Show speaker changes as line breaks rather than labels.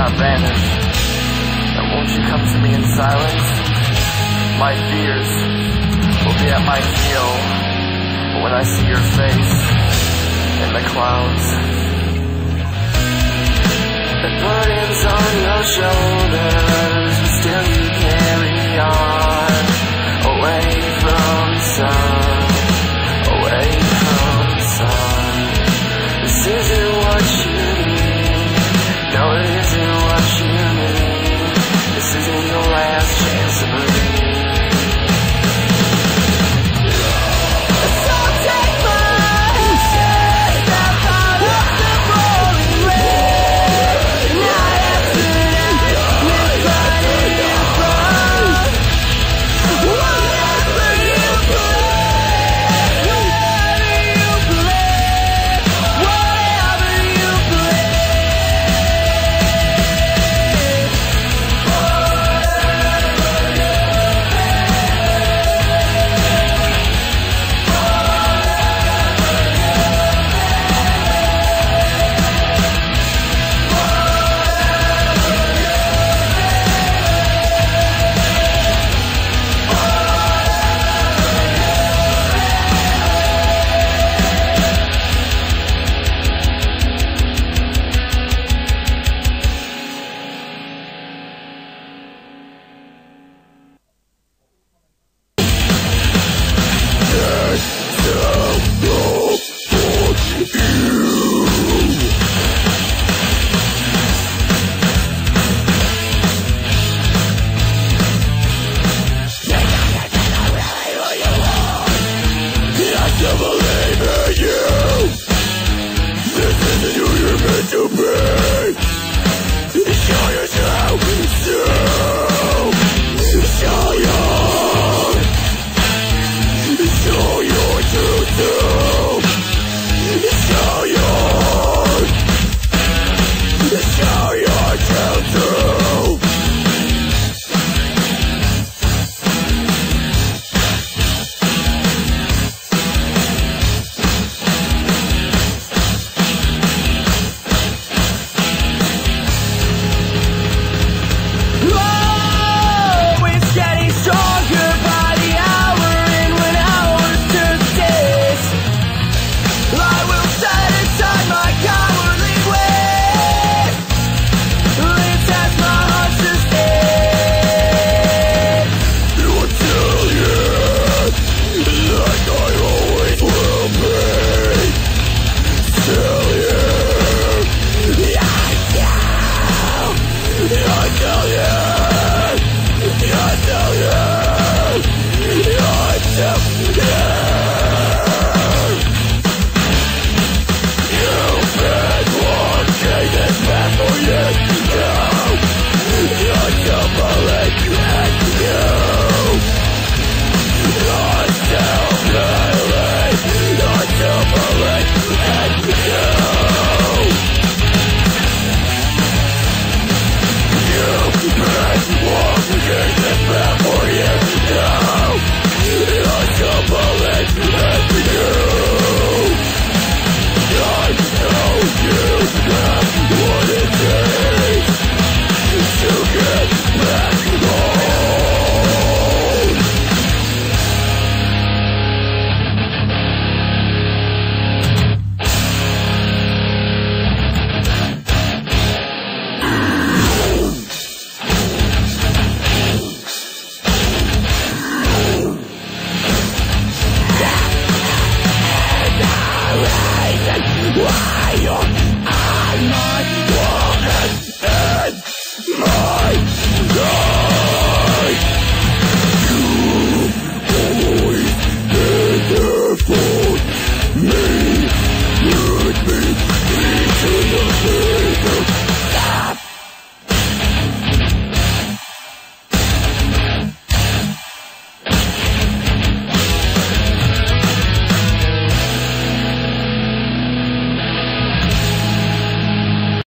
our banners. And won't you come to me in silence? My fears will be at my heel when I see your face in the clouds. The burden's on your shoulders, but still you carry on.